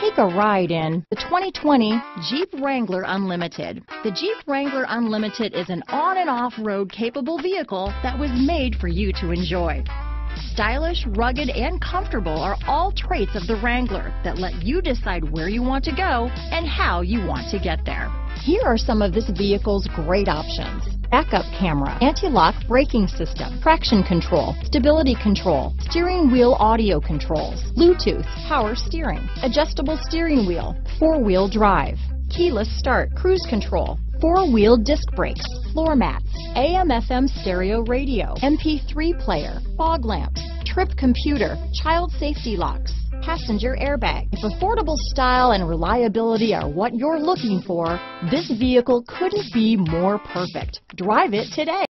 Take a ride in the 2020 Jeep Wrangler Unlimited. The Jeep Wrangler Unlimited is an on and off-road capable vehicle that was made for you to enjoy. Stylish, rugged, and comfortable are all traits of the Wrangler that let you decide where you want to go and how you want to get there. Here are some of this vehicle's great options. Backup camera, anti-lock braking system, traction control, stability control, steering wheel audio controls, Bluetooth, power steering, adjustable steering wheel, four-wheel drive, keyless start, cruise control, four-wheel disc brakes, floor mats, AM FM stereo radio, MP3 player, fog lamps, trip computer, child safety locks, passenger airbag. If affordable style and reliability are what you're looking for, this vehicle couldn't be more perfect. Drive it today.